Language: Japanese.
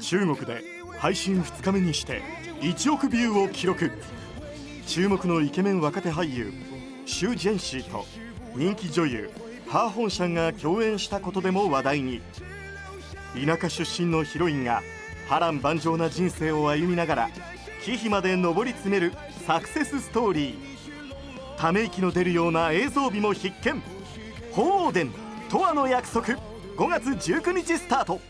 中国で配信2日目にして1億ビューを記録。注目のイケメン若手俳優シュ・ジェンシーと人気女優ハー・ホンシャンが共演したことでも話題に。田舎出身のヒロインが波乱万丈な人生を歩みながら忌避まで上り詰めるサクセスストーリー。ため息の出るような映像美も必見。鳳凰伝「とわの約束」5月19日スタート。